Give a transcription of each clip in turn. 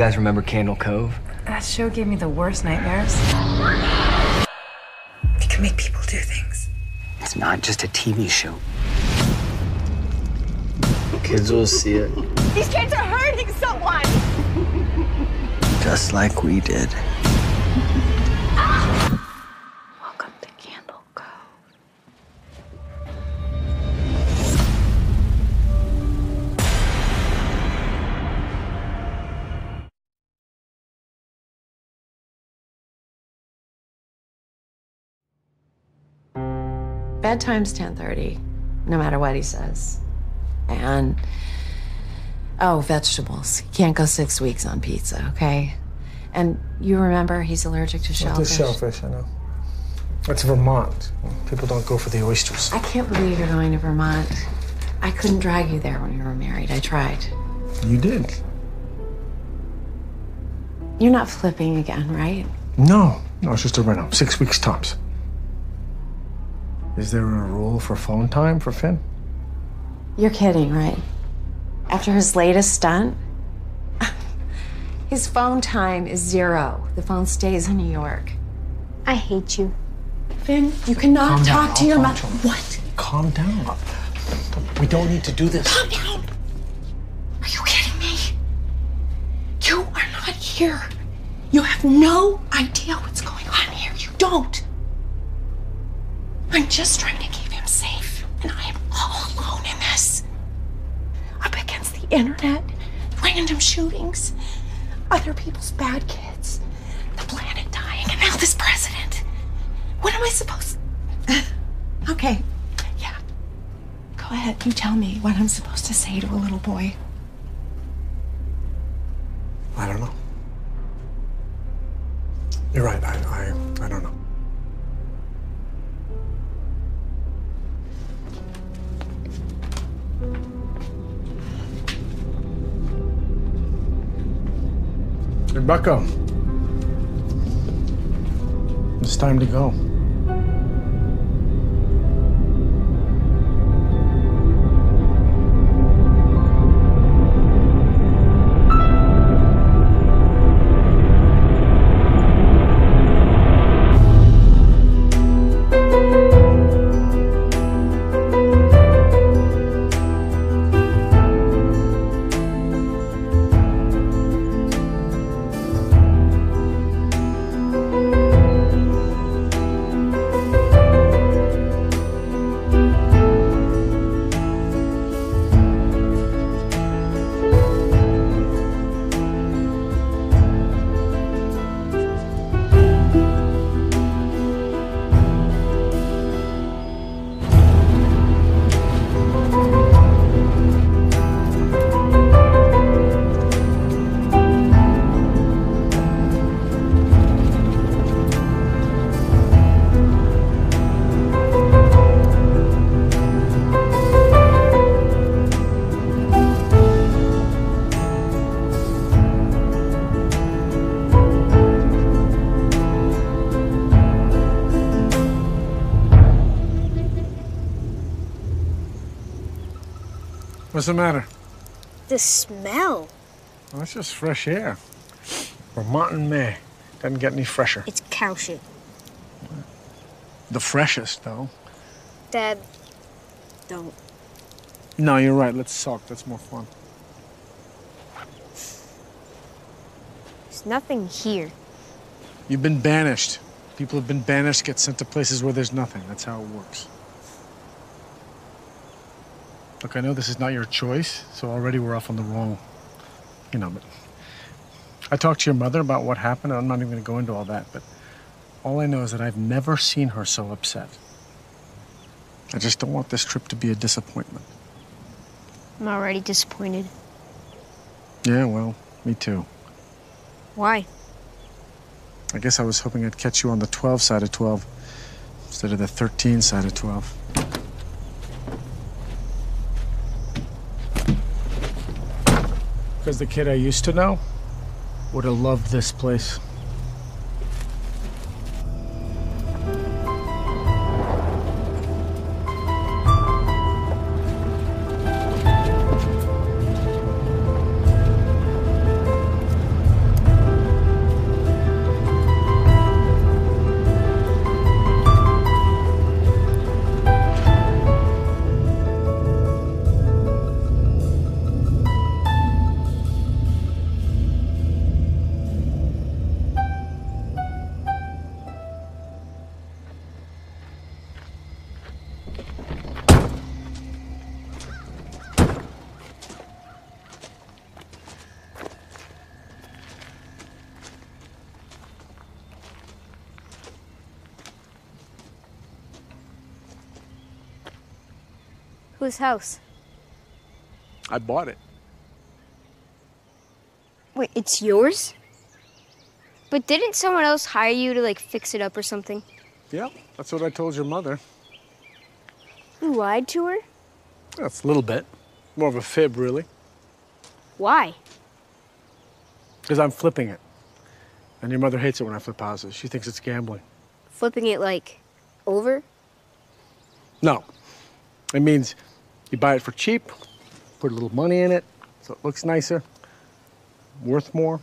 guys remember Candle Cove? That show gave me the worst nightmares. It can make people do things. It's not just a TV show. Kids will see it These kids are hurting someone! just like we did. Bedtime's 10:30, no matter what he says. And oh, vegetables. Can't go 6 weeks on pizza, okay? And you remember he's allergic to shellfish. the shellfish, I know. That's Vermont. People don't go for the oysters. I can't believe you're going to Vermont. I couldn't drag you there when we were married. I tried. You did. You're not flipping again, right? No, no, it's just a rental. Six weeks tops. Is there a rule for phone time for Finn? You're kidding, right? After his latest stunt, his phone time is zero. The phone stays in New York. I hate you. Finn, you cannot Calm down. talk to I'll your mother. What? Calm down. We don't need to do this. Calm down. Are you kidding me? You are not here. You have no idea what's going on here. You don't. I'm just trying to keep him safe, and I am all alone in this. Up against the internet, random shootings, other people's bad kids, the planet dying, and now this president. What am I supposed? okay, yeah. Go ahead. You tell me what I'm supposed to say to a little boy. I don't know. You're right. I, I, I don't know. Bucko. It's time to go. What's the matter? The smell. Well, it's just fresh air. Vermont in May. Doesn't get any fresher. It's cow shit. The freshest, though. Dad, don't. No, you're right. Let's sulk. That's more fun. There's nothing here. You've been banished. People have been banished, get sent to places where there's nothing. That's how it works. Look, I know this is not your choice, so already we're off on the wrong, you know, but I talked to your mother about what happened. I'm not even going to go into all that, but all I know is that I've never seen her so upset. I just don't want this trip to be a disappointment. I'm already disappointed. Yeah, well, me too. Why? I guess I was hoping I'd catch you on the 12 side of 12 instead of the 13 side of 12. Because the kid I used to know would have loved this place. House? I bought it. Wait, it's yours? But didn't someone else hire you to like fix it up or something? Yeah, that's what I told your mother. You lied to her? That's a little bit. More of a fib, really. Why? Because I'm flipping it. And your mother hates it when I flip houses. She thinks it's gambling. Flipping it like over? No. It means you buy it for cheap, put a little money in it so it looks nicer, worth more.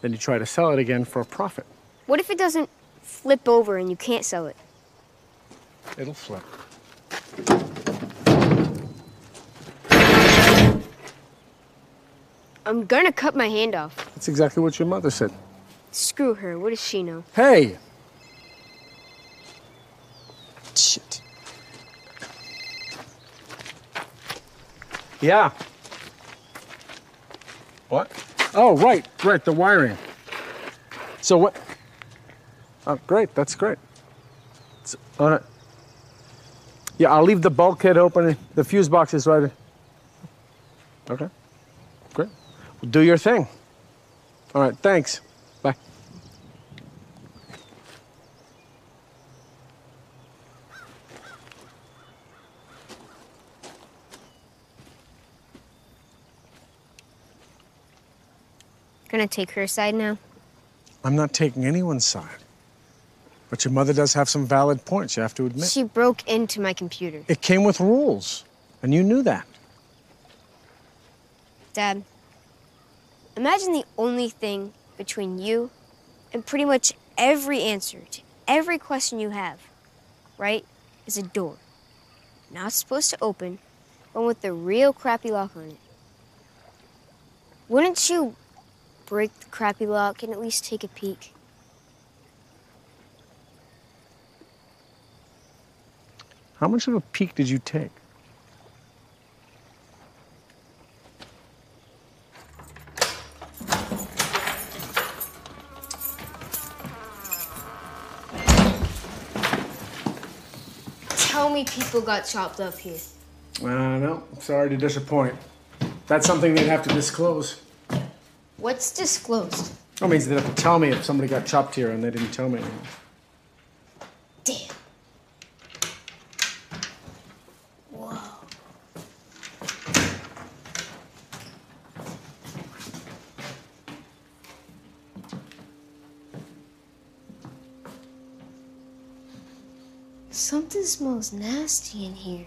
Then you try to sell it again for a profit. What if it doesn't flip over and you can't sell it? It'll flip. I'm gonna cut my hand off. That's exactly what your mother said. Screw her. What does she know? Hey! Yeah. What? Oh, right, right, the wiring. So what? Oh, great, that's great. So, oh, no. Yeah, I'll leave the bulkhead open. The fuse box is right. Okay, great. Well, do your thing. All right, thanks. Gonna take her side now? I'm not taking anyone's side. But your mother does have some valid points, you have to admit. She broke into my computer. It came with rules, and you knew that. Dad, imagine the only thing between you and pretty much every answer to every question you have, right, is a door. Not supposed to open, but with a real crappy lock on it. Wouldn't you break the crappy lock and at least take a peek? How much of a peek did you take? Tell me people got chopped up here. Uh, no, sorry to disappoint. That's something they'd have to disclose. What's disclosed? Oh, that means they'd have to tell me if somebody got chopped here and they didn't tell me. Damn. Whoa. Something smells nasty in here.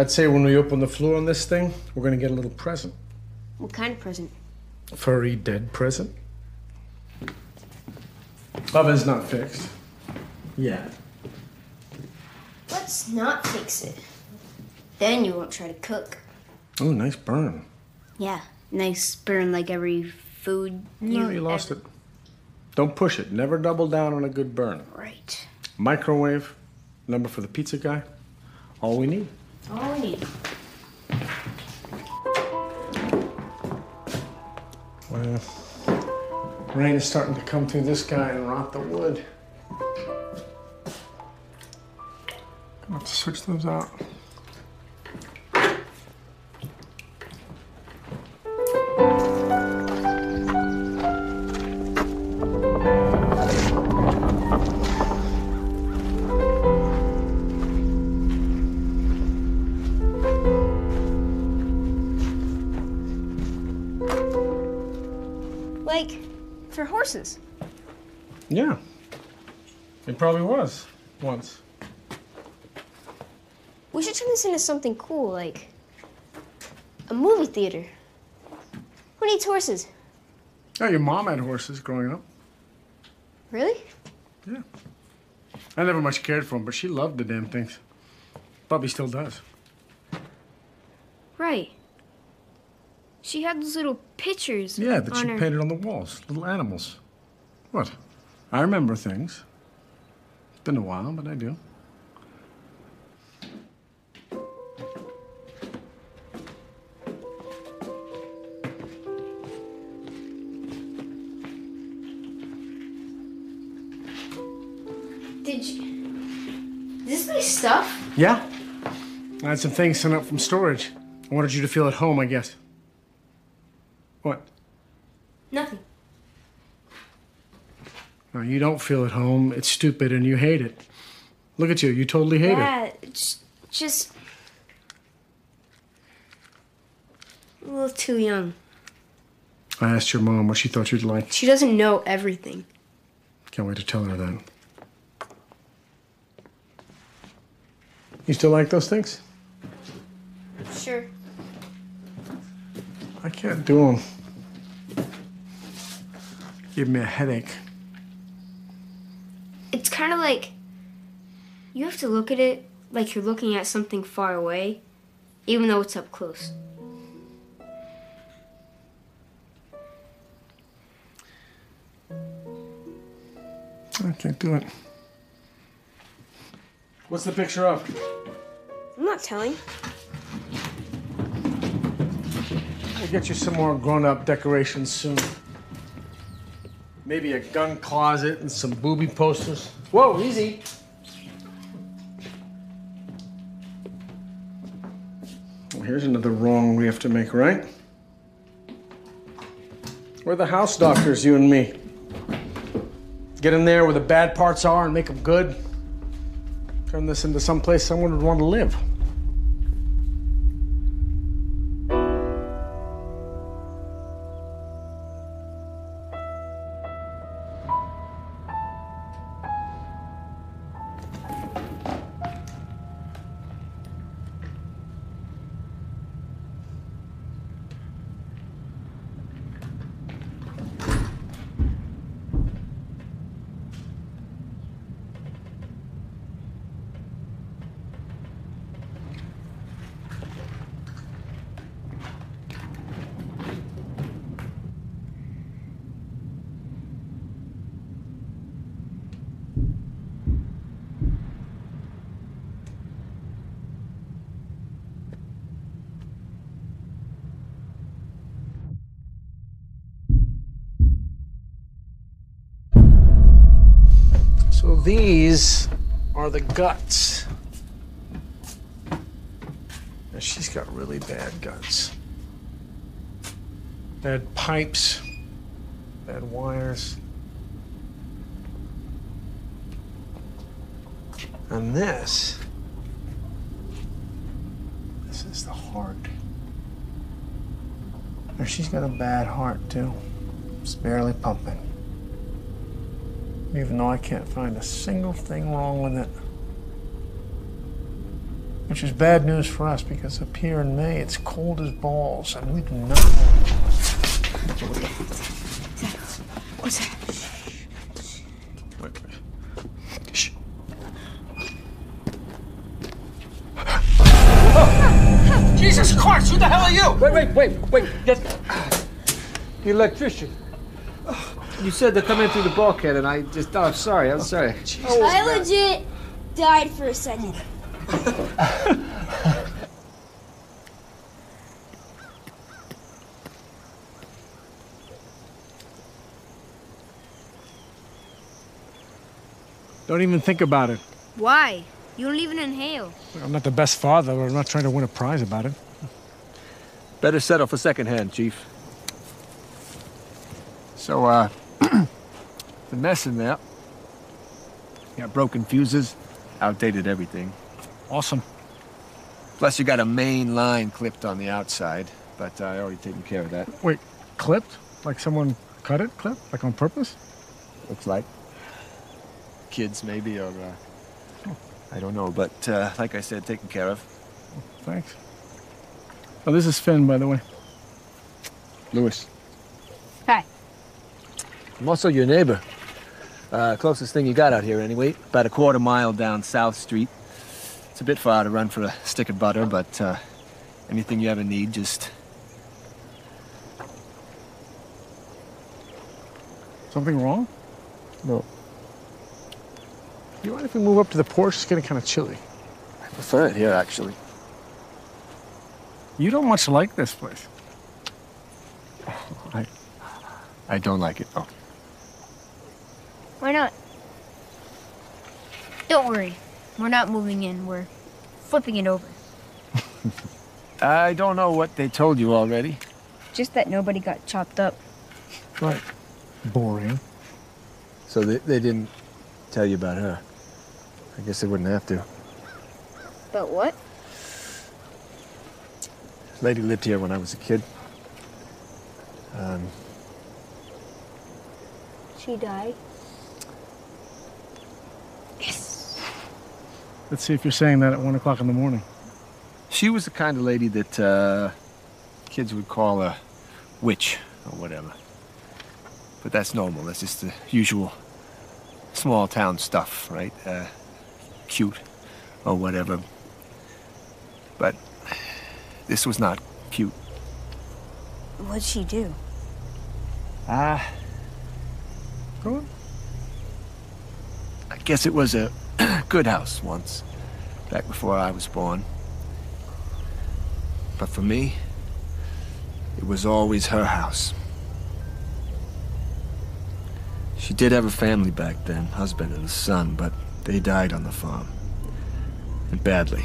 I'd say when we open the floor on this thing, we're gonna get a little present. What kind of present? Furry dead present. Oven's not fixed. Yeah. Let's not fix it. Then you won't try to cook. Oh, nice burn. Yeah, nice burn like every food. No, you lost it. Don't push it. Never double down on a good burn. Right. Microwave, number for the pizza guy. All we need. All. Well, rain is starting to come through this guy and rot the wood. Gonna have to switch those out. Horses. Yeah. It probably was once. We should turn this into something cool, like a movie theater. Who needs horses? Oh, your mom had horses growing up. Really? Yeah. I never much cared for them, but she loved the damn things. Probably still does. Right. She had those little pictures. Yeah, that on she her. painted on the walls. Little animals. What? I remember things. It's been a while, but I do. Is this my stuff? Yeah? I had some things sent up from storage. I wanted you to feel at home, I guess. What? Nothing. No, you don't feel at home. It's stupid and you hate it. Look at you. You totally hate it. Yeah, it's just a little too young. I asked your mom what she thought you'd like. She doesn't know everything. Can't wait to tell her that. You still like those things? Sure. I can't do them. Give me a headache. It's kind of like you have to look at it like you're looking at something far away, even though it's up close. I can't do it. What's the picture of? I'm not telling. I'll get you some more grown up decorations soon. Maybe a gun closet and some booby posters. Whoa, easy. Well, here's another wrong we have to make, right? We're the house doctors, you and me. Get in there where the bad parts are and make them good. Turn this into someplace someone would want to live. Pipes, bad wires. And this, this is the heart. Now she's got a bad heart too. It's barely pumping even though I can't find a single thing wrong with it. Which is bad news for us because up here in May it's cold as balls and we do not. What's that? Jesus Christ, who the hell are you? Wait, wait, wait, wait. Get the electrician. You said come in through the bulkhead, and I just. Oh, sorry. I'm sorry. I legit died for a second. Don't even think about it. Why? You don't even inhale. I'm not the best father, but I'm not trying to win a prize about it. Better settle for second hand, Chief. So, uh, the mess in there. You got broken fuses, outdated everything. Awesome. Plus, you got a main line clipped on the outside, but uh, I already taken care of that. Wait, clipped? Like someone cut it? Clipped? Like on purpose? Looks like. Kids, maybe, or uh, I don't know. But uh, like I said, taken care of. Thanks. Oh, this is Finn, by the way. Lewis. Hi. I'm also your neighbor. Uh, closest thing you got out here, anyway. About a quarter mile down South Street. It's a bit far to run for a stick of butter, but uh, anything you ever need, just Something wrong? no. You mind if we move up to the porch? It's getting kind of chilly. I prefer it here, actually. You don't much like this place. I, I don't like it. Oh, Why not? Don't worry. We're not moving in, we're flipping it over. I don't know what they told you already. Just that nobody got chopped up. Right. Boring. So they, they didn't tell you about her. I guess they wouldn't have to. But what? This lady lived here when I was a kid. Um, She died. Yes. Let's see if you're saying that at one o'clock in the morning. she was the kind of lady that uh, kids would call a witch or whatever. But that's normal. That's just the usual small town stuff, right? Uh, cute or whatever. But this was not cute. What'd she do? Ah, Go on. I guess it was a good house once, back before I was born. But for me, it was always her house. She did have a family back then, husband and a son, but they died on the farm. And badly.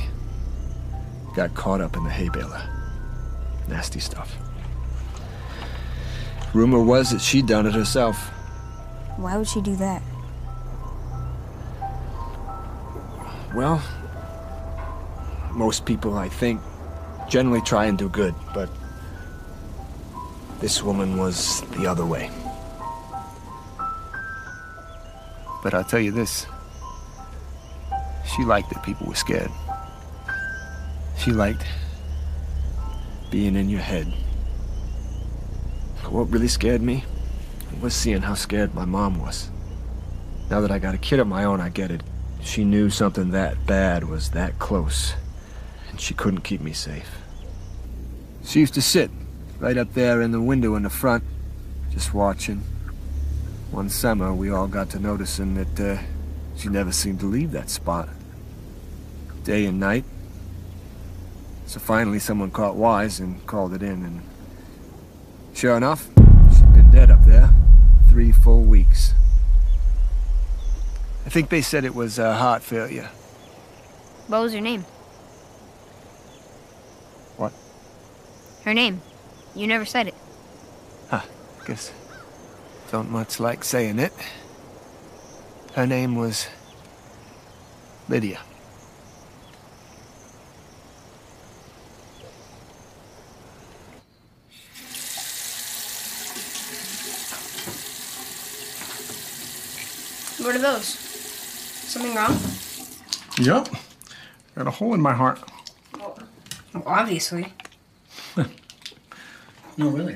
Got caught up in the hay baler. Nasty stuff. Rumor was that she'd done it herself. Why would she do that? Well, most people, I think, generally try and do good, but this woman was the other way. But I'll tell you this she liked that people were scared. She liked being in your head. What really scared me was seeing how scared my mom was. Now that I got a kid of my own, I get it. She knew something that bad was that close, and she couldn't keep me safe. She used to sit right up there in the window in the front, just watching. One summer, we all got to noticing that uh, she never seemed to leave that spot. Day and night. So finally, someone caught wise and called it in, and sure enough, she'd been dead up there three full weeks. I think they said it was uh, heart failure. What was her name? What? Her name. You never said it. Huh, guess don't much like saying it. Her name was Lydia. What are those? Something wrong? Yep. Got a hole in my heart. Well, obviously. No, really.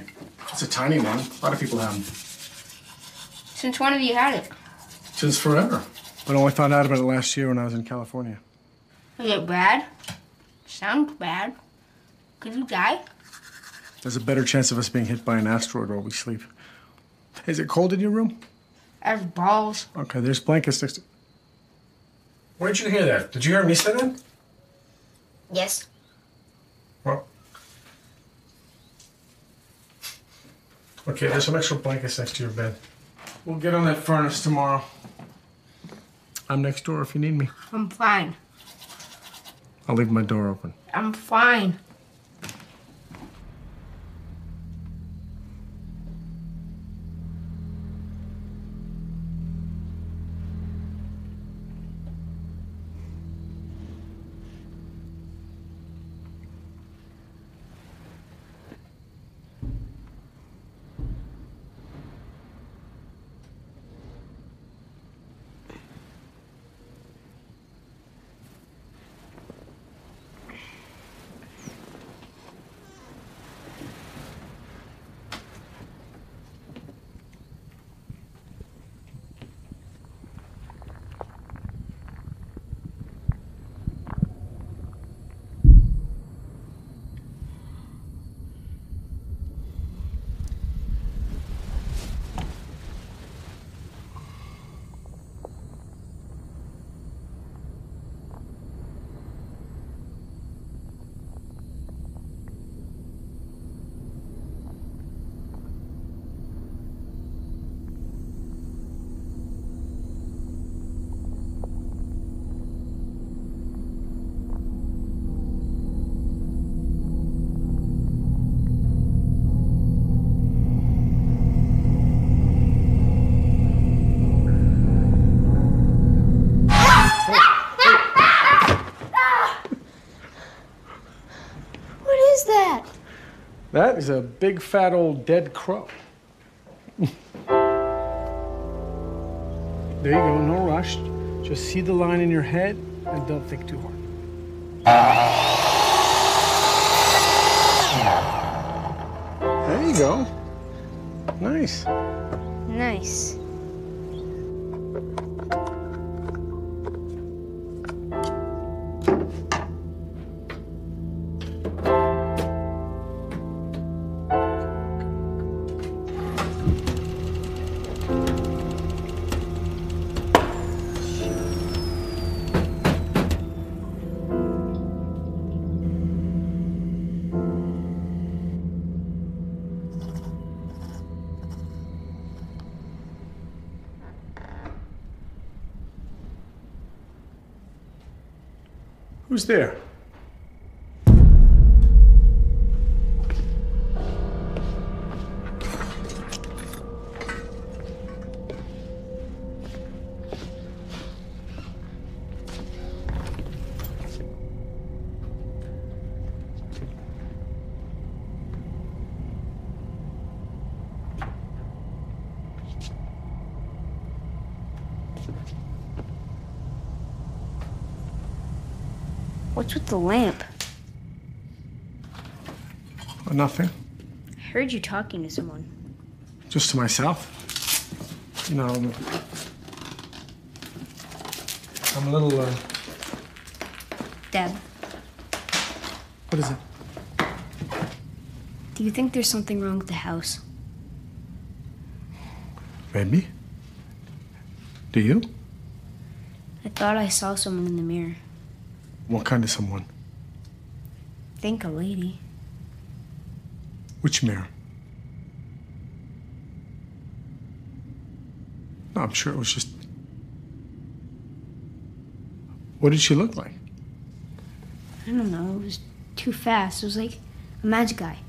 It's a tiny one. A lot of people have them. Since when have you had it? Since forever. But I only found out about it last year when I was in California. Is it bad? Sounds bad. Could you die? There's a better chance of us being hit by an asteroid while we sleep. Is it cold in your room? As balls. Okay, there's blankets next to. Where'd you hear that? Did you hear me say that? Yes. Well. Okay, there's some extra blankets next to your bed. We'll get on that furnace tomorrow. I'm next door if you need me. I'm fine. I'll leave my door open. I'm fine. That is a big fat old dead crow. there you go, no rush. Just see the line in your head and don't think too hard. There you go. Nice. Who's there? What's with the lamp? Oh, nothing. I heard you talking to someone. Just to myself. You know, I'm, I'm a little, uh, Dad, what is it? do you think there's something wrong with the house? Maybe. Do you? I thought I saw someone in the mirror. What kind of someone? think a lady. Which mirror? No, I'm sure it was just. What did she look like? I don't know. It was too fast. It was like a magic eye.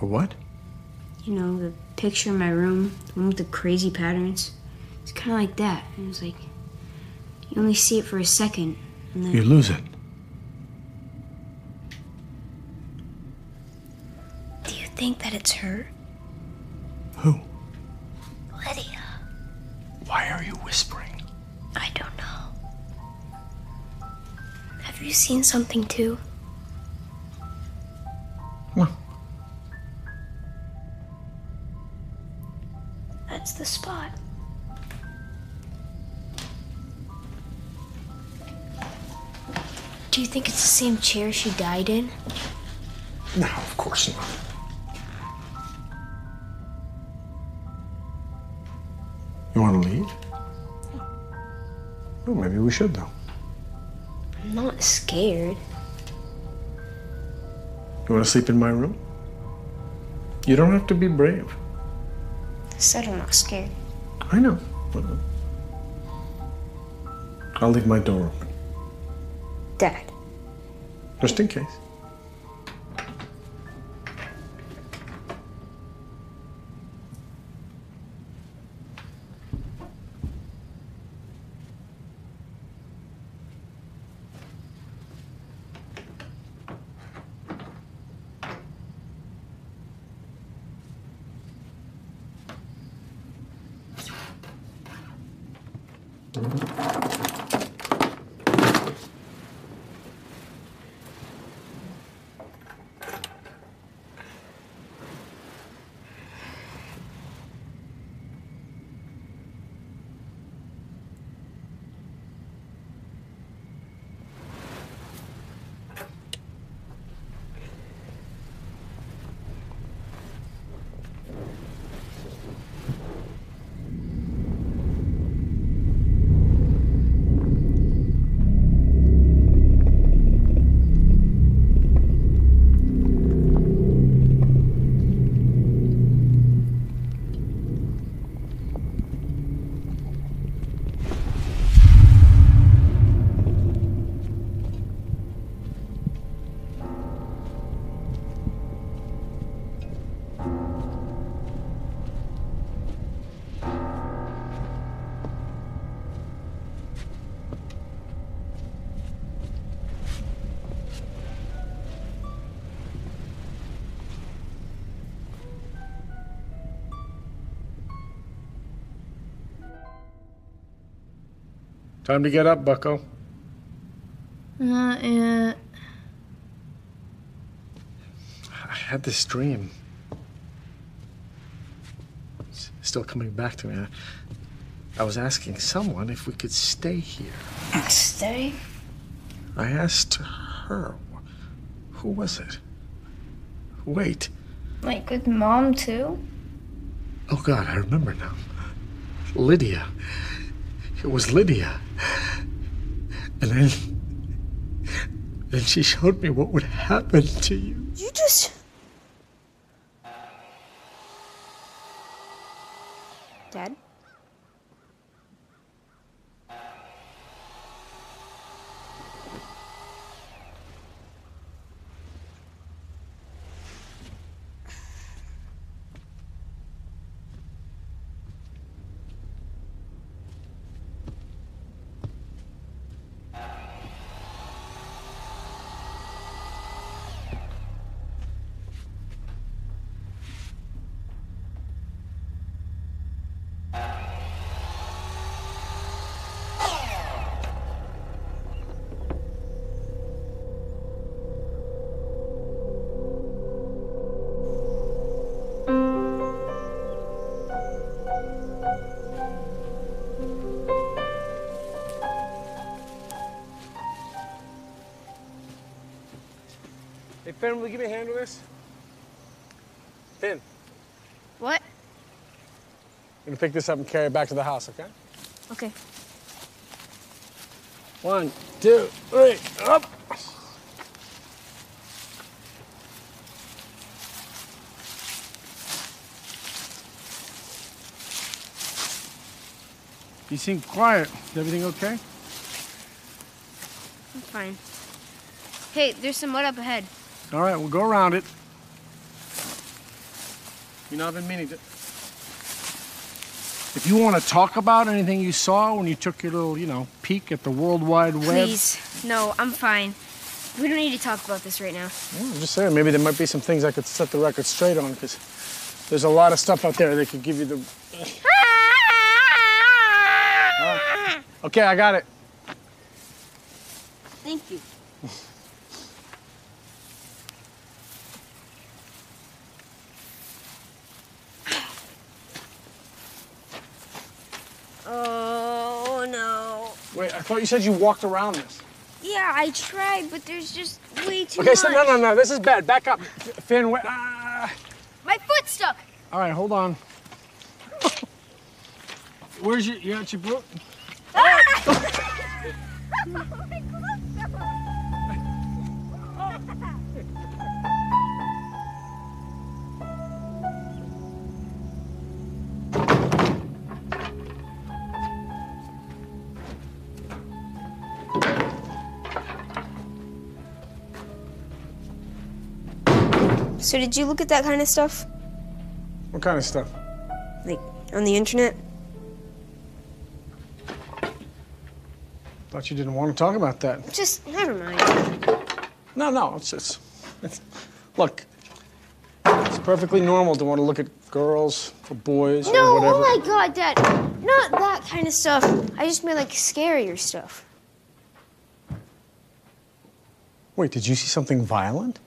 A what? You know, the picture in my room, the one with the crazy patterns. It's kind of like that. It was like, you only see it for a second, and then You lose it. do you think that it's her? Who? Lydia. Why are you whispering? I don't know. Have you seen something too? No. That's the spot. Do you think it's the same chair she died in? No, of course not. You want to leave? Well, maybe we should, though. I'm not scared. You want to sleep in my room? You don't have to be brave. I said I'm not scared. I know. I'll leave my door open, Dad. just in case. Time to get up, bucko. Not yet. I had this dream. It's still coming back to me. I, I was asking someone if we could stay here. Stay? I asked her. Who was it? Wait. Like with mom too? Oh, God, I remember now. Lydia. It was Lydia. And then. Then she showed me what would happen to you. You just. Dad? Finn, will you give me a hand with this? Finn, What? I'm gonna pick this up and carry it back to the house, okay? Okay. One, two, three, up! You seem quiet. Is everything okay? I'm fine. Hey, there's some mud up ahead. All right, we'll go around it. You know, I've been meaning to. If you want to talk about anything you saw when you took your little, you know, peek at the World Wide Web. Please. No, I'm fine. We don't need to talk about this right now. Yeah, I'm just saying, maybe there might be some things I could set the record straight on, because there's a lot of stuff out there that could give you the. Okay, I got it. Thank you. oh no. Wait, I thought you said you walked around this. Yeah, I tried, but there's just way too Okay, much. so no, no, no, this is bad. Back up. Finn, wait. ah. My foot stuck. All right, hold on. Where's your, you got your boot? So did you look at that kind of stuff? What kind of stuff? Like on the internet? Thought you didn't want to talk about that. Just never mind. No, no, it's just. It's, look, it's perfectly normal to want to look at girls or boys No, or whatever. No, oh my god, Dad. Not that kind of stuff. I just mean like scarier stuff. Wait, did you see something violent?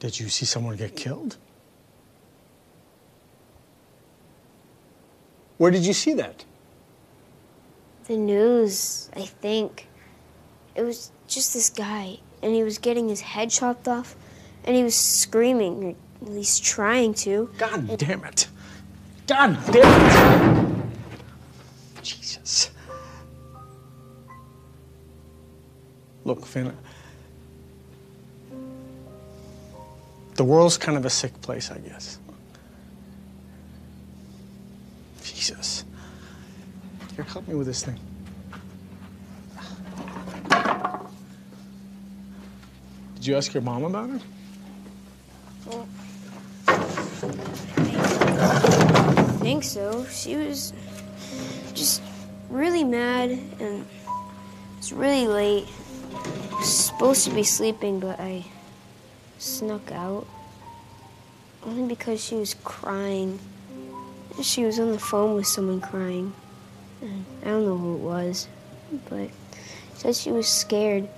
Did you see someone get killed? Where did you see that? The news, I think. It was just this guy, and he was getting his head chopped off, and he was screaming, or at least trying to. God damn it. God damn it. Jesus. Look, Finn. The world's kind of a sick place, I guess. Jesus. Here, help me with this thing. Did you ask your mom about it? I think so. She was just really mad, and it's really late. I was supposed to be sleeping, but I snuck out. Only because she was crying. she was on the phone with someone crying. I don't know who it was, but she said she was scared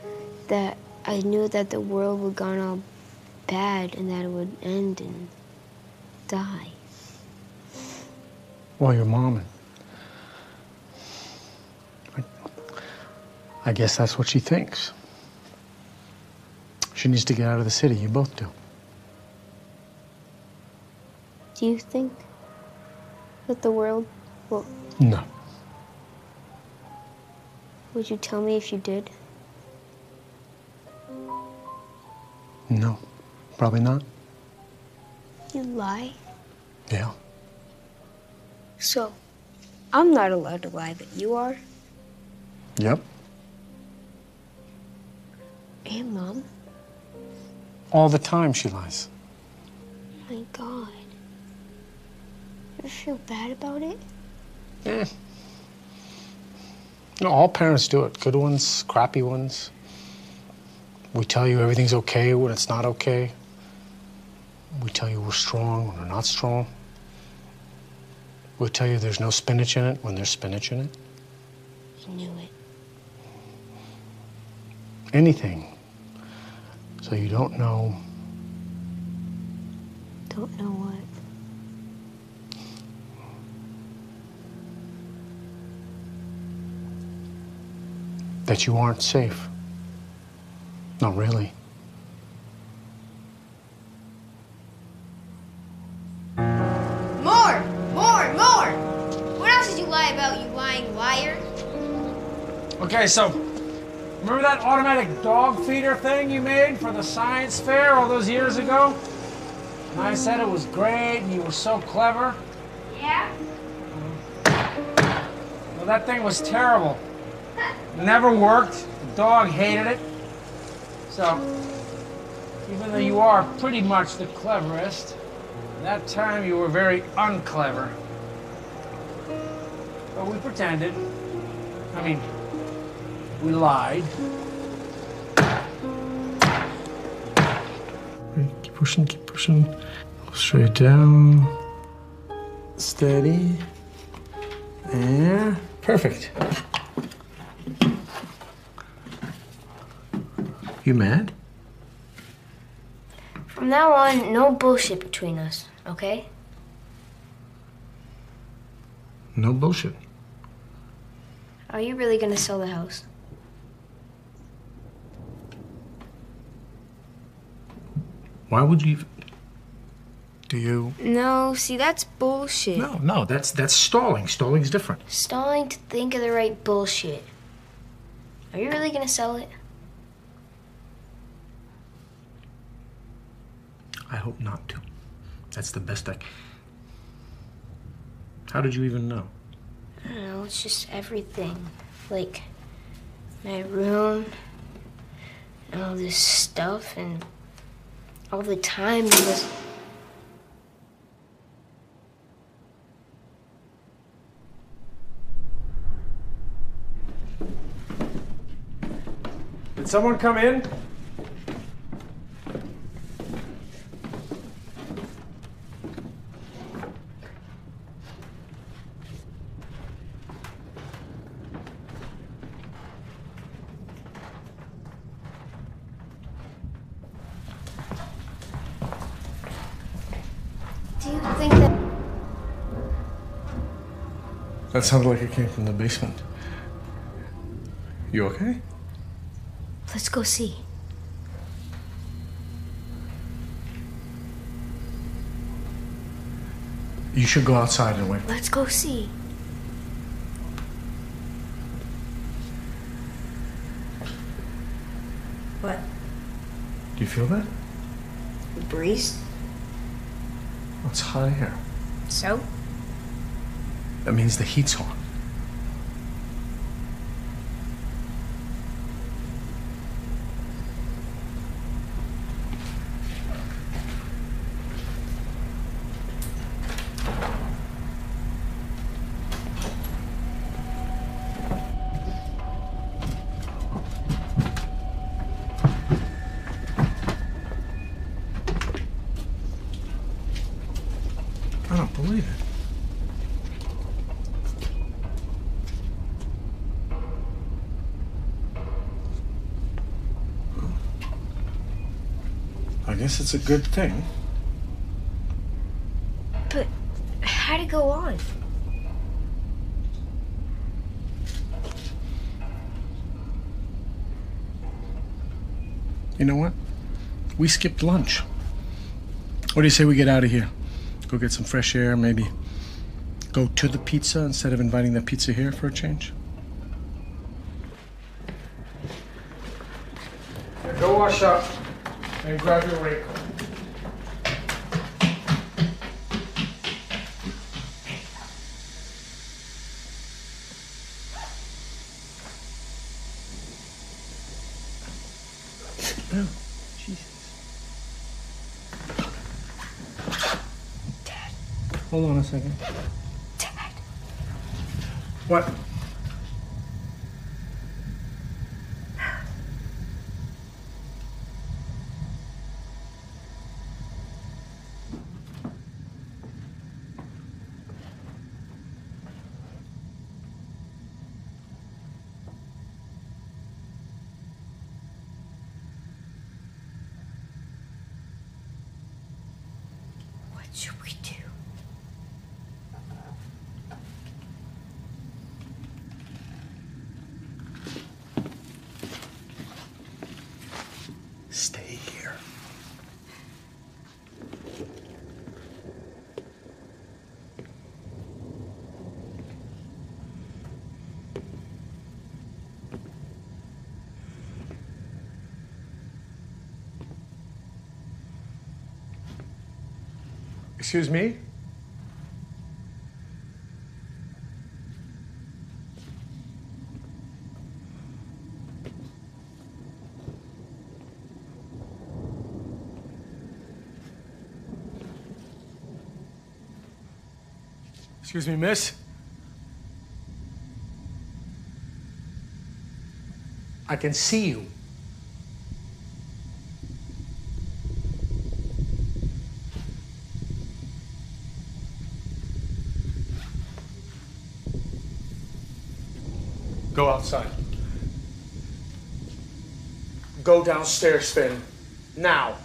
that I knew that the world would gone all bad and that it would end and die. Well, your mom. I, I guess that's what she thinks. She needs to get out of the city. You both do. Do you think that the world will. No. Would you tell me if you did? No. Probably not. You lie? Yeah. So, I'm not allowed to lie, but you are? Yep. And Mom? All the time she lies. My God. Ever feel bad about it? Eh. No, all parents do it. Good ones, crappy ones. We tell you everything's okay when it's not okay. We tell you we're strong when we're not strong. We tell you there's no spinach in it when there's spinach in it. You knew it. Anything. So you don't know Don't know what. that you aren't safe. Not really. More! More! More! What else did you lie about, you lying liar? Okay, so remember that automatic dog feeder thing you made for the science fair all those years ago? And I said it was great and you were so clever. Yeah? Well, that thing was terrible. It never worked. The dog hated it. So, even though you are pretty much the cleverest, that time you were very unclever. But we pretended. I mean, we lied. Keep pushing, keep pushing. Straight down. Steady. Yeah. Perfect. You mad? From now on, no bullshit between us, okay? No bullshit. Are you really gonna sell the house? Why would you? Do you? No, see, that's bullshit. No, no. That's that's stalling. Stalling's different. Stalling to think of the right bullshit. Are you really gonna sell it? I hope not to. That's the best I. How did you even know? I don't know, it's just everything. Like my room and all this stuff and all the time Did someone come in? Do you think that That sounded like it came from the basement. You okay? Let's go see. You should go outside and wait. Let's go see. What? Do you feel that? The breeze? It's hot air. So? That means the heat's on. I don't believe it. Guess it's a good thing. But how'd it go on? You know what? We skipped lunch. What do you say we get out of here? Go get some fresh air, maybe go to the pizza instead of inviting the pizza here for a change? Go wash up and grab your raincoat. Oh, Jesus. Hold on a second. Dad. What? What should we do? Stay here. Excuse me? Excuse me, miss? I can see you. Go outside. Go downstairs, Finn. Now.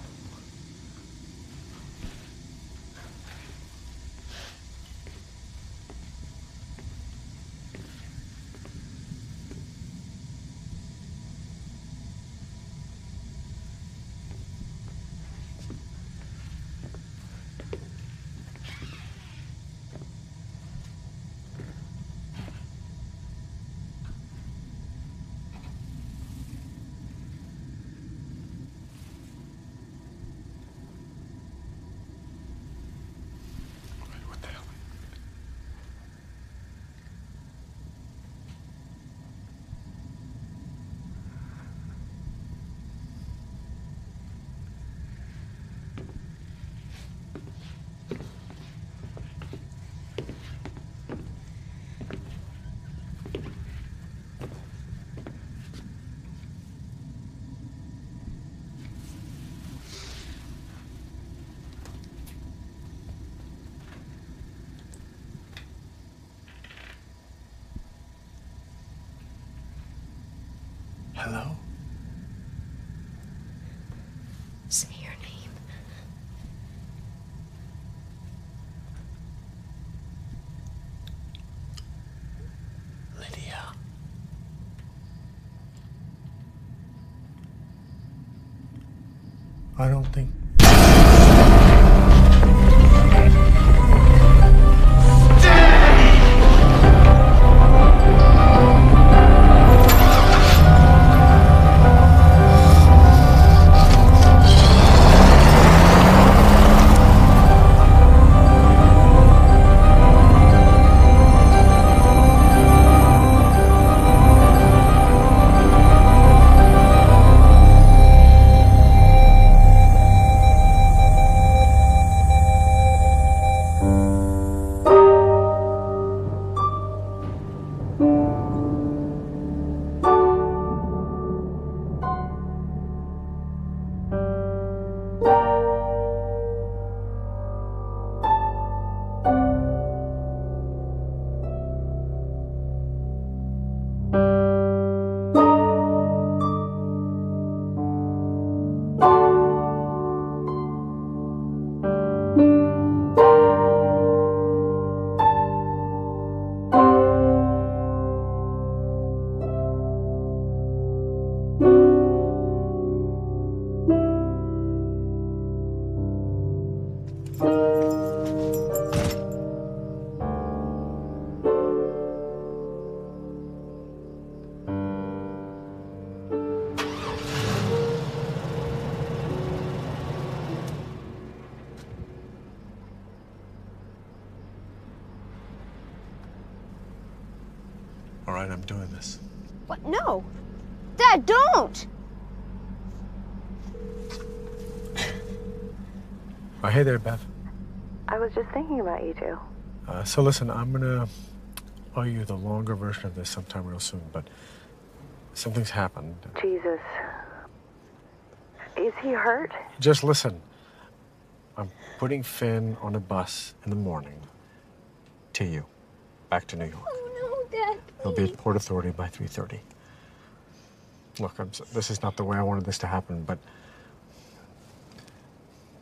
No. Dad, don't! Oh, hey there, Bev. I was just thinking about you two. Uh, so listen, I'm gonna owe you the longer version of this sometime real soon, but something's happened. Jesus. Is he hurt? Just listen. I'm putting Finn on a bus in the morning to you, back to New York. Oh no, Dad. He'll be at Port Authority by 3:30. Look, I'm, this is not the way I wanted this to happen, but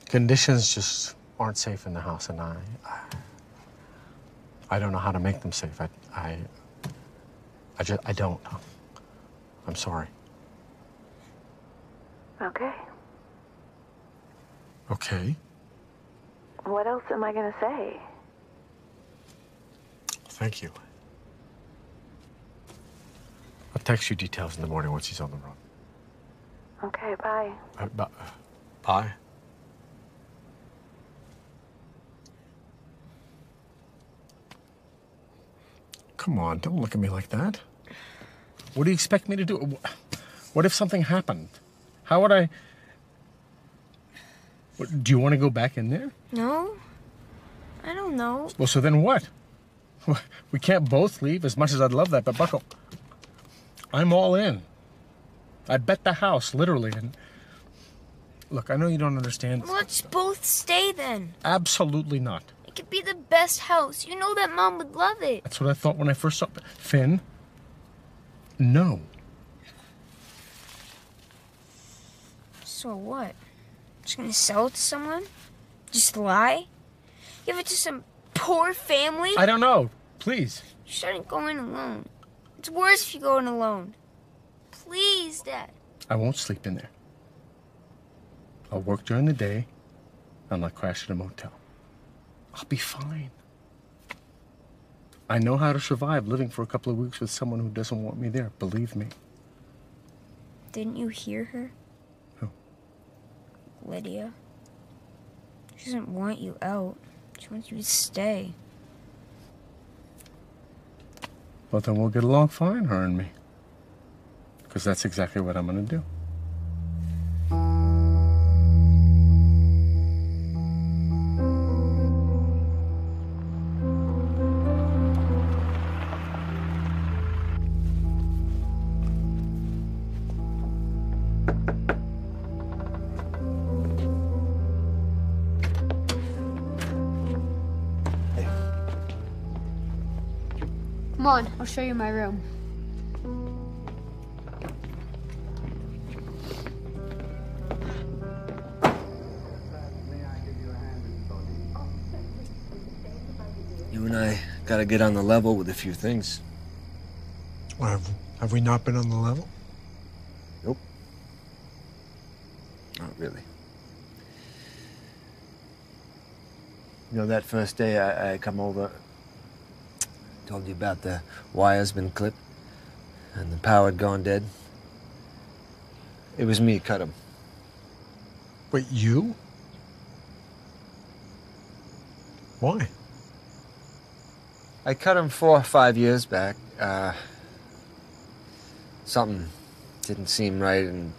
conditions just aren't safe in the house, and I, I don't know how to make them safe. I, I, I just, I don't. I'm sorry. Okay. Okay. What else am I gonna say? Thank you. I'll text you details in the morning once he's on the run. Okay, bye. Uh, bu- bye. Come on, don't look at me like that. What do you expect me to do? What if something happened? How would I. What, do you want to go back in there? No? I don't know. Well, so then what? We can't both leave as much as I'd love that, but Bucko, I'm all in. I'd bet the house, literally. And look, I know you don't understand. Let's both stay then. Absolutely not. It could be the best house. You know that Mom would love it. That's what I thought when I first saw Finn. No. So what? Just gonna sell it to someone? Just lie? Give it to some poor family? I don't know. Please. You shouldn't go in alone. It's worse if you go in alone. Please, Dad. I won't sleep in there. I'll work during the day. And I'll not crash at a motel. I'll be fine. I know how to survive living for a couple of weeks with someone who doesn't want me there. Believe me. Didn't you hear her? Who? Lydia. She doesn't want you out. She wants you to stay. Well, then we'll get along fine, her and me. Because that's exactly what I'm going to do. Show you my room. You and I gotta get on the level with a few things. Have, have we not been on the level? Nope. Not really. You know, that first day I, I come over, told you about the wires been clipped and the power had gone dead. It was me who cut 'em. Wait, you? Why? I cut him four or five years back. Uh, something didn't seem right, and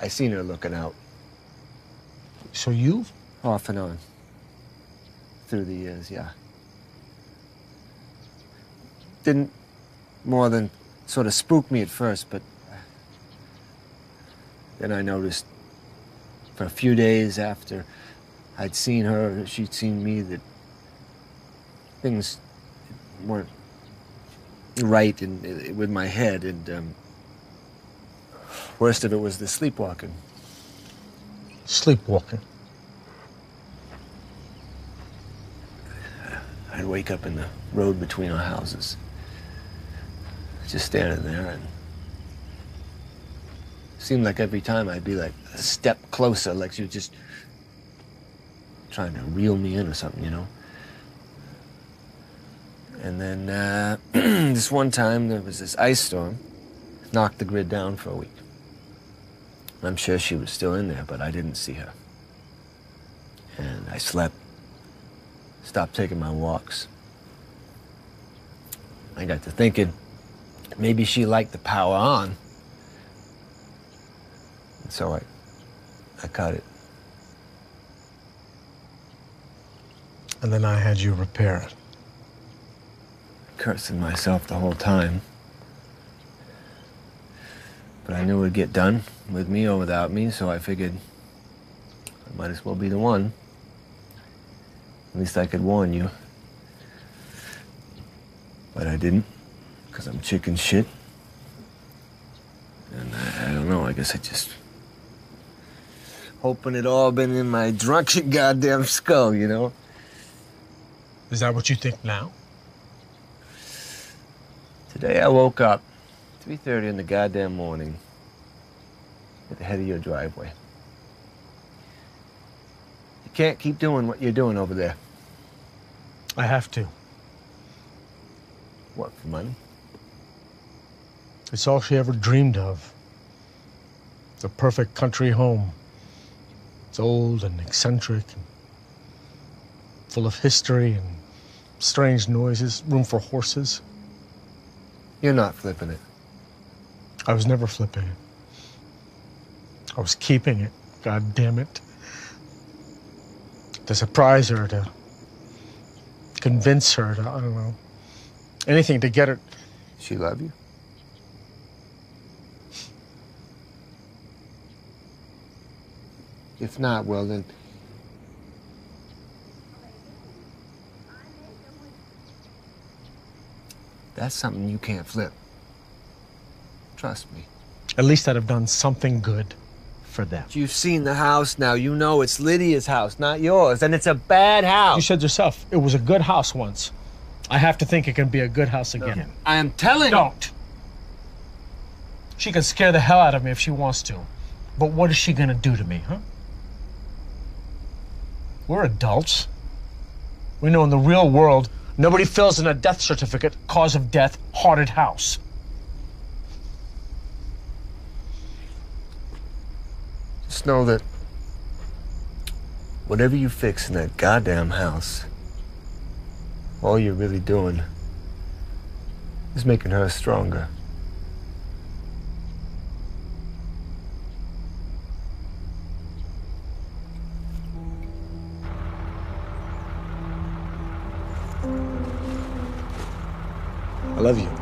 I seen her looking out So you? off and on through the years. Yeah, didn't more than sort of spook me at first, but then I noticed for a few days after I'd seen her, she'd seen me, that things weren't right in, with my head, and um, worst of it was the sleepwalking. Sleepwalking. I'd wake up in the road between our houses, just standing there, and it seemed like every time I'd be like a step closer, like she was just trying to reel me in or something, you know. And then uh, this one time there was this ice storm, knocked the grid down for a week. I'm sure she was still in there, but I didn't see her. And I slept, stopped taking my walks. I got to thinking maybe she liked the power on. And so I, I cut it. And then I had you repair it. Cursing myself the whole time. But I knew it would get done with me or without me, so I figured I might as well be the one. At least I could warn you. But I didn't, because I'm chicken shit. And I, I don't know, I guess I just. Hoping it all been in my drunken goddamn skull, you know? Is that what you think now? Today I woke up 3.30 in the goddamn morning at the head of your driveway. You can't keep doing what you're doing over there. I have to. What, for money? It's all she ever dreamed of. The perfect country home. It's old and eccentric and full of history and strange noises, room for horses. You're not flipping it. I was never flipping it. I was keeping it, god damn it. To surprise her, to convince her, to, I don't know, anything to get her. She love you? If not, well then. That's something you can't flip. Trust me. At least I'd have done something good for them. You've seen the house now. You know it's Lydia's house, not yours. And it's a bad house. You said yourself, it was a good house once. I have to think it can be a good house again. I am telling you Don't. She can scare the hell out of me if she wants to. But what is she gonna do to me, huh? We're adults. We know in the real world, nobody fills in a death certificate, cause of death, haunted house. Just know that whatever you fix in that goddamn house, all you're really doing is making her stronger. I love you.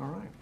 All right.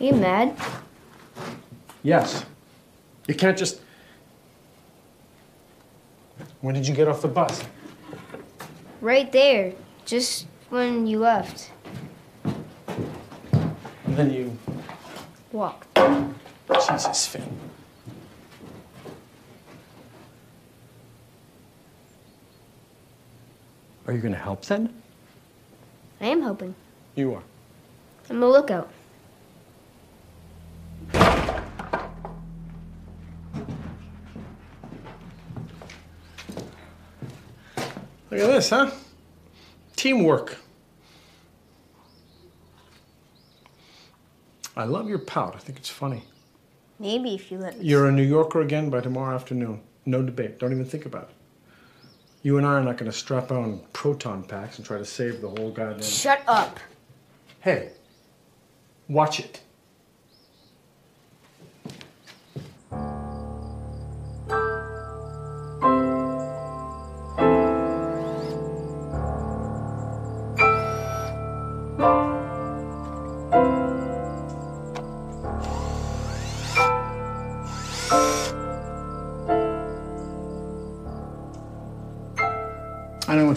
Are you mad? Yes. You can't just. When did you get off the bus? Right there, just when you left. And then you. Walk. Jesus, Finn. Are you gonna help then? I am hoping. You are. I'm a lookout. Look at this, huh? Teamwork. I love your pout. I think it's funny. Maybe if you let me. You're a New Yorker again by tomorrow afternoon. No debate. Don't even think about it. You and I are not going to strap on proton packs and try to save the whole goddamn. Shut up. Hey, watch it.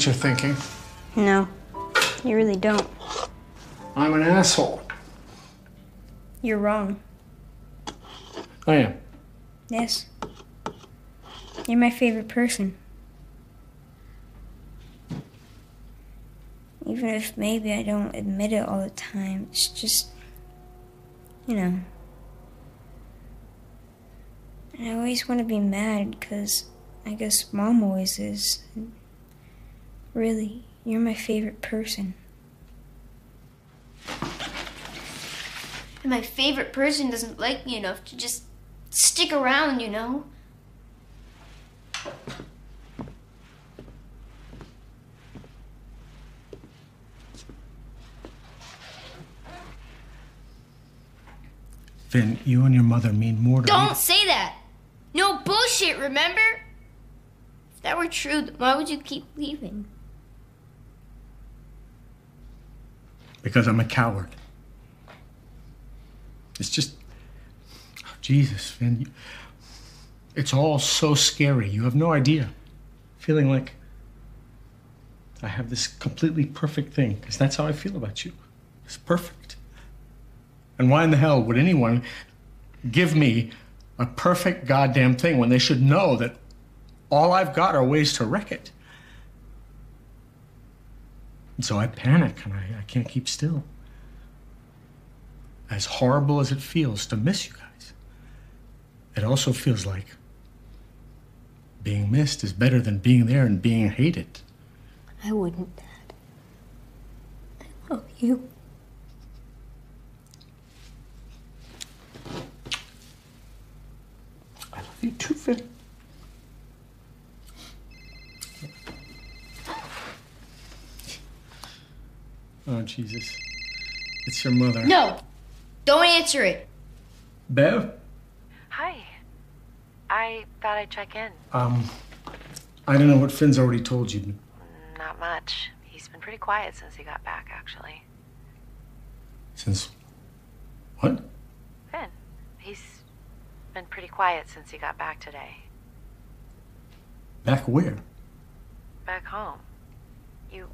What you're thinking. No, you really don't. I'm an asshole. You're wrong. I am. Yes. You're my favorite person. Even if maybe I don't admit it all the time, it's just, you know. And I always want to be mad because I guess mom always is. And really, you're my favorite person. And my favorite person doesn't like me enough to just stick around, you know? Finn, you and your mother mean more to me. Don't say that! No bullshit, remember? If that were true, then why would you keep leaving? Because I'm a coward. It's just. oh, Jesus, you- It's all so scary. You have no idea. Feeling like I have this completely perfect thing, because that's how I feel about you. It's perfect. And why in the hell would anyone give me a perfect goddamn thing when they should know that all I've got are ways to wreck it? And so I panic and I, I can't keep still. As horrible as it feels to miss you guys, it also feels like being missed is better than being there and being hated. I wouldn't, Dad. I love you. I love you too, Finn. Oh, Jesus. It's your mother. No! Don't answer it! Bev? Hi. I thought I'd check in. Um, I don't know what Finn's already told you. Not much. He's been pretty quiet since he got back, actually. Since. What? Finn, he's been pretty quiet since he got back today. Back where? Back home. You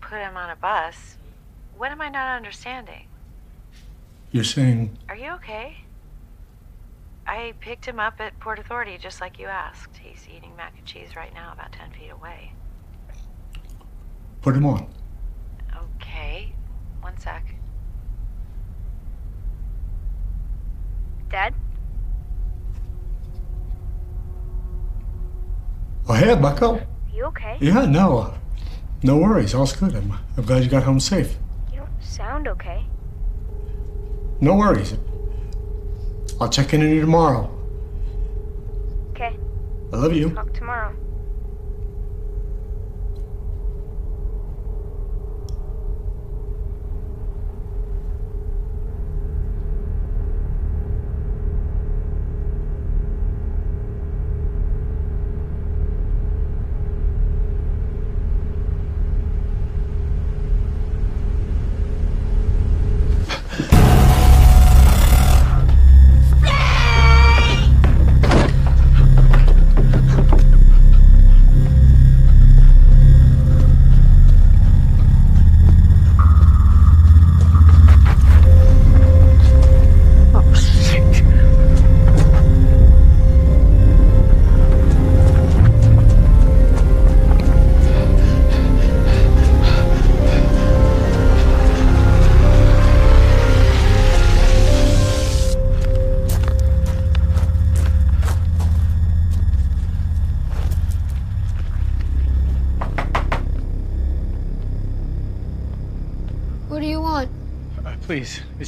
put him on a bus. What am I not understanding? You're saying. Are you okay? I picked him up at Port Authority just like you asked. He's eating mac and cheese right now, about 10 feet away. Put him on. Okay. One sec. Dad? Oh, hey, Bucko. You okay? Yeah, no. Uh, No worries. All's good. I'm, I'm glad you got home safe. You don't sound okay. No worries. I'll check in on you tomorrow. Okay, I love you. talk tomorrow.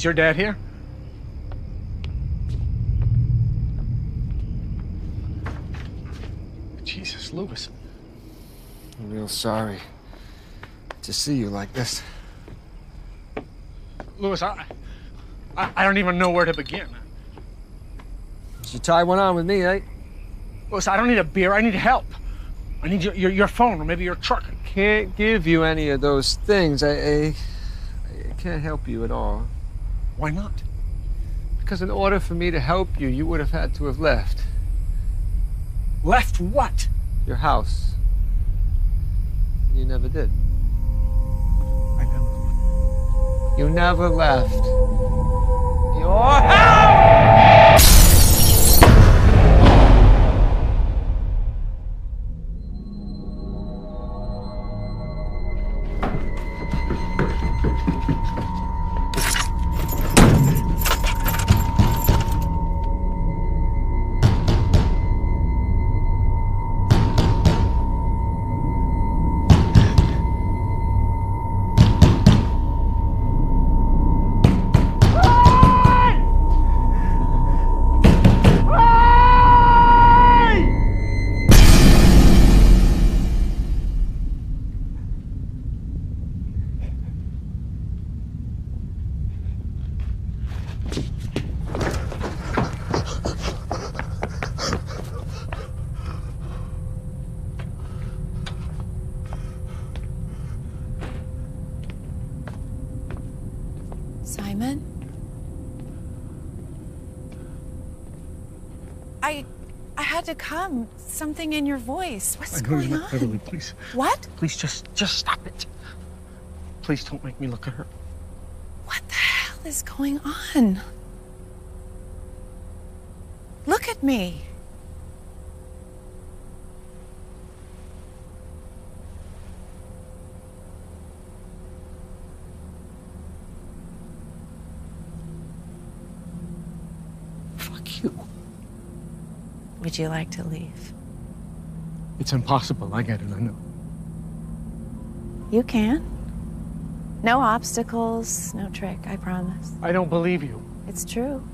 Is your dad here? Jesus, Lewis. I'm real sorry to see you like this. Lewis, I, I, I don't even know where to begin. You tie one on with me, eh? Lewis, I don't need a beer. I need help. I need your, your, your phone or maybe your truck. I Can't give you any of those things. I, I, I can't help you at all. Why not? Because in order for me to help you, you would have had to have left. Left what? Your house. You never did. I never. You never left. Your house! Had to come. Something in your voice. What's I know going you're not Beverly, on? please. What? Please just just stop it. Please don't make me look at her. What the hell is going on? Look at me. Fuck you. Would you like to leave? It's impossible. I get it. I know. You can. No obstacles, no trick, I promise. I don't believe you. It's true.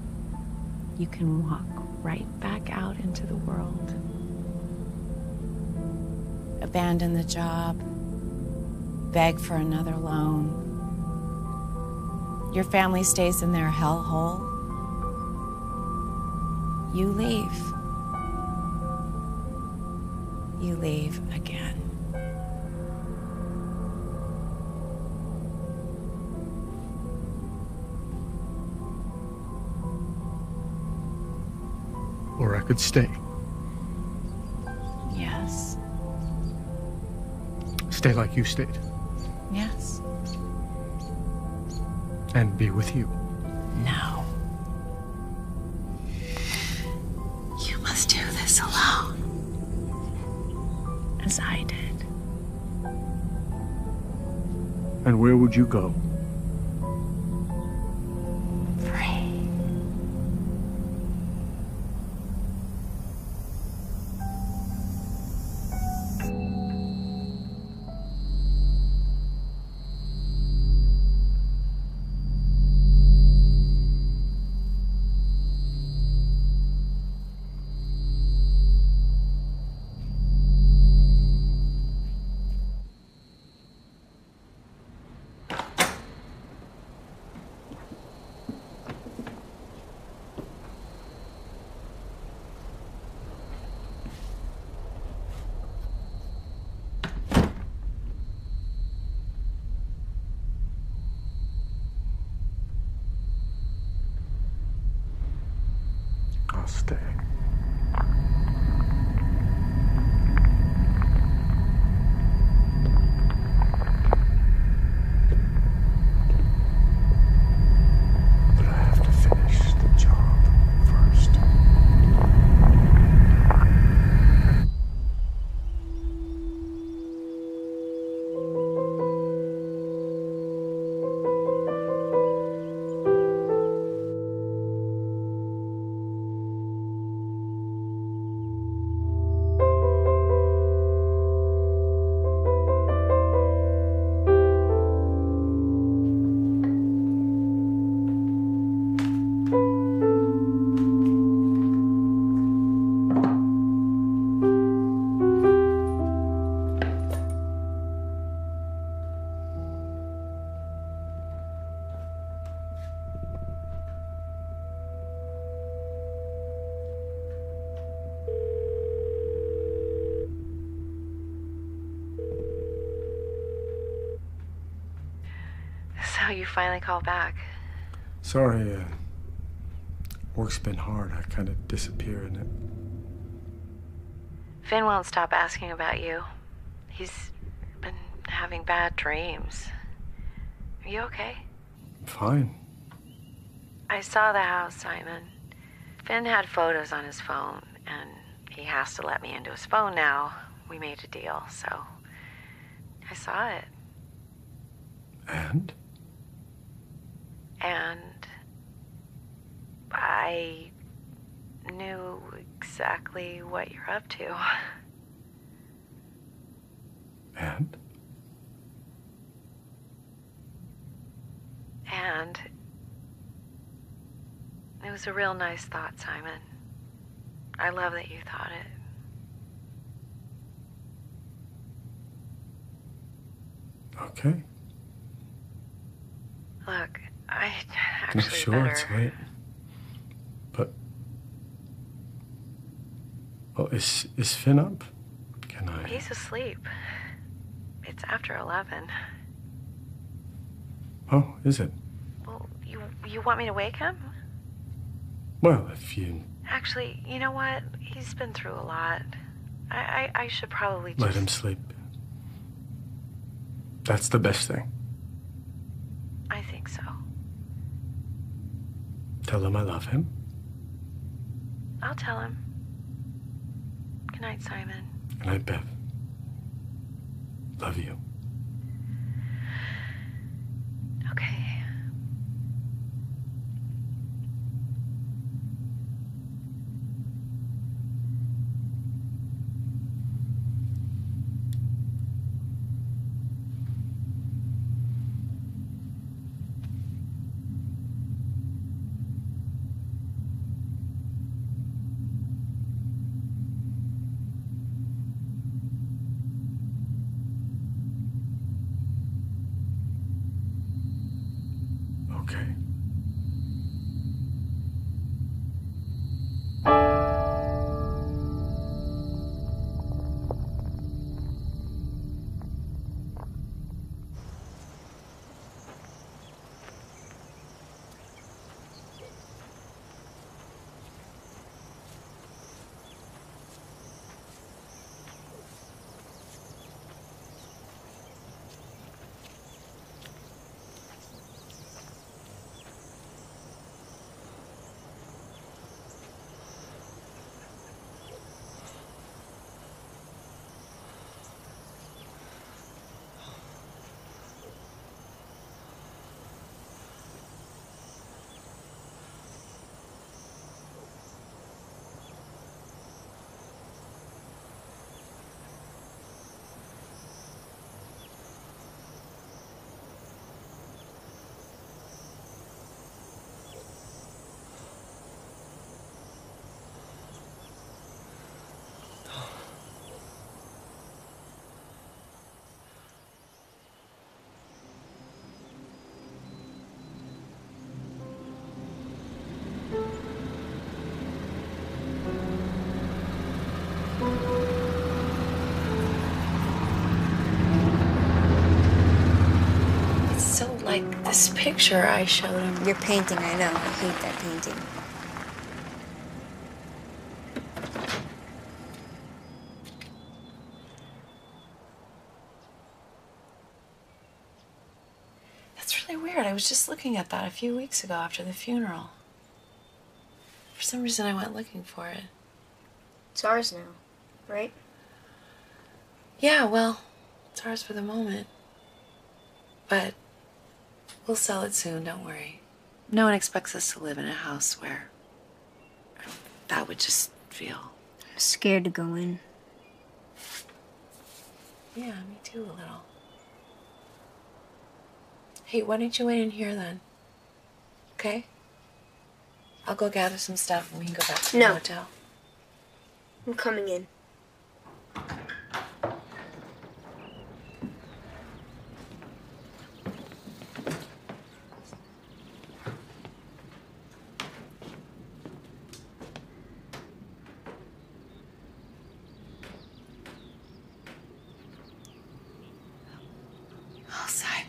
You can walk right back out into the world. Abandon the job. Beg for another loan. Your family stays in their hellhole. You leave. You leave again. Or I could stay. Yes. Stay like you stayed. Yes. And be with you. And where would you go? I'll finally called back. Sorry, uh, work's been hard. I kind of disappear in it. Finn won't stop asking about you. He's been having bad dreams. Are you okay? Fine. I saw the house, Simon. Finn had photos on his phone, and he has to let me into his phone now. We made a deal, so I saw it. And? And I knew exactly what you're up to. And? And it was a real nice thought, Simon. I love that you thought it. Okay. Look, I actually sure, better. it's late. But. Well, is, is Finn up? Can I? He's asleep. It's after eleven. Oh, is it? Well, you you want me to wake him? Well, if you Actually, you know what? He's been through a lot. I I, I should probably just let him sleep. That's the best thing. I think so. Tell him I love him. I'll tell him. Good night, Simon. Good night, Bev. Love you. This picture I showed him. Your painting, I know. I hate that painting. That's really weird. I was just looking at that a few weeks ago after the funeral. For some reason, I went looking for it. It's ours now, right? Yeah, well, it's ours for the moment. But we'll sell it soon, don't worry. No one expects us to live in a house where that would just feel. I'm scared to go in. Yeah, me too, a little. Hey, why don't you wait in here then? Okay? I'll go gather some stuff and we can go back to the No. hotel. I'm coming in. Oh, Simon.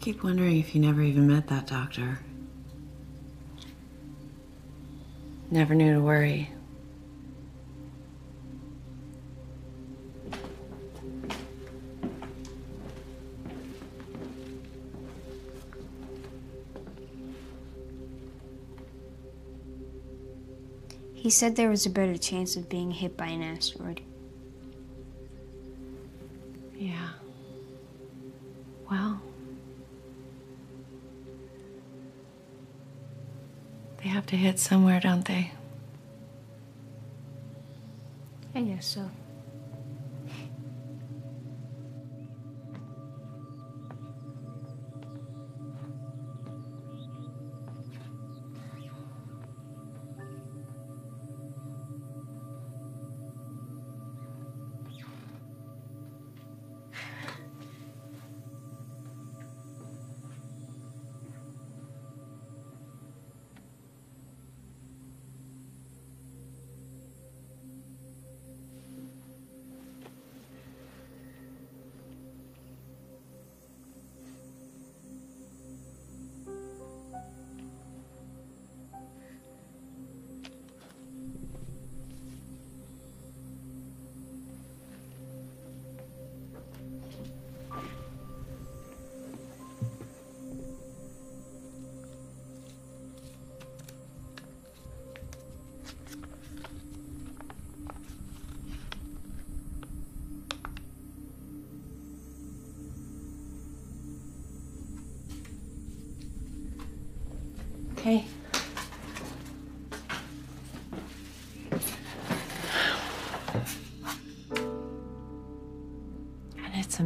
keep wondering if you never even met that doctor. Never knew to worry. He said there was a better chance of being hit by an asteroid. Yeah. Well, have to hit somewhere, don't they? I guess so.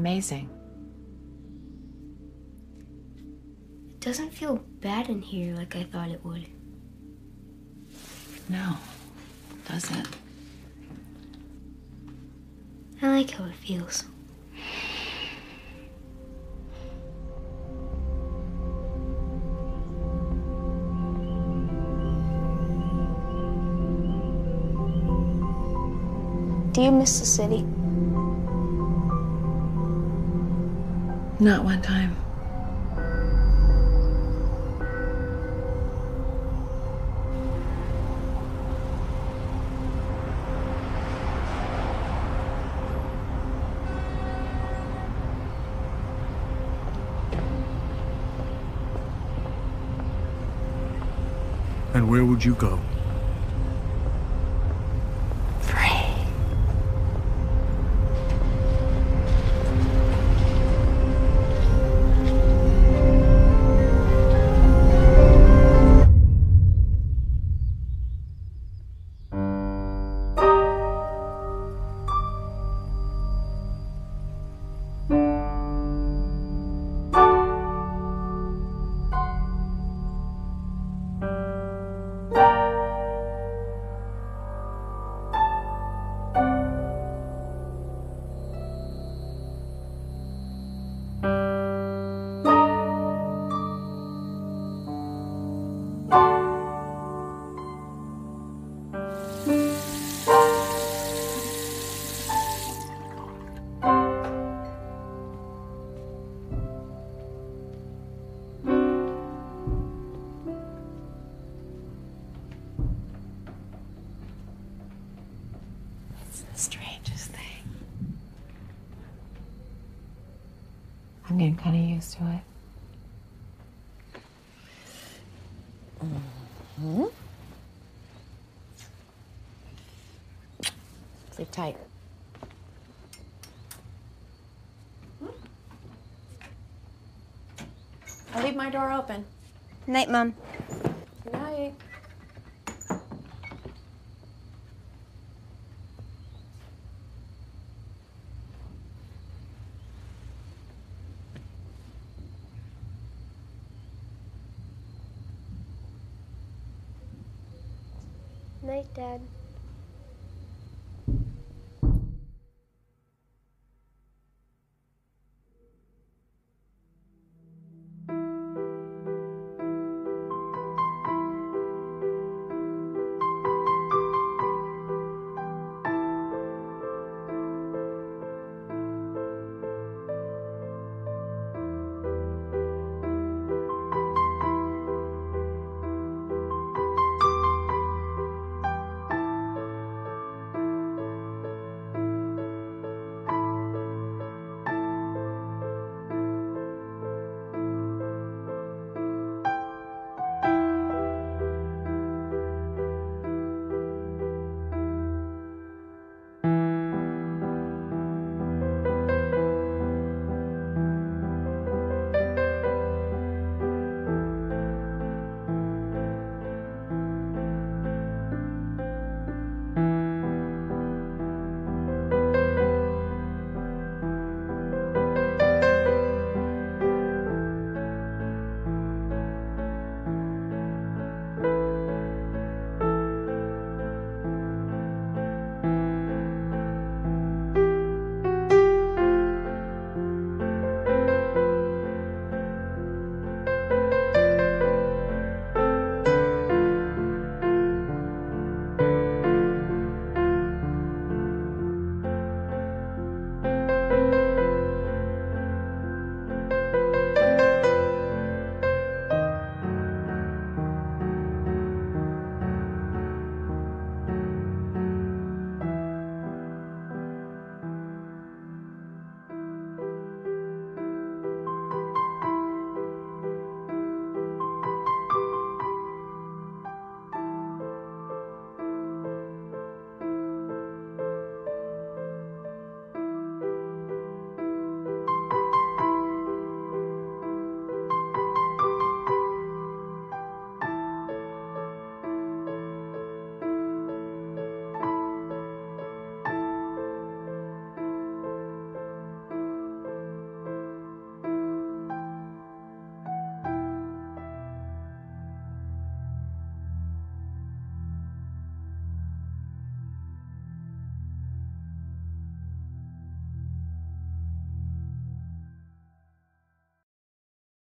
Amazing. It doesn't feel bad in here like I thought it would. No, doesn't. I like how it feels. Do you miss the city? Not one time. And where would you go? Tight. I'll leave my door open. Night, Mom. Night. Night, Dad.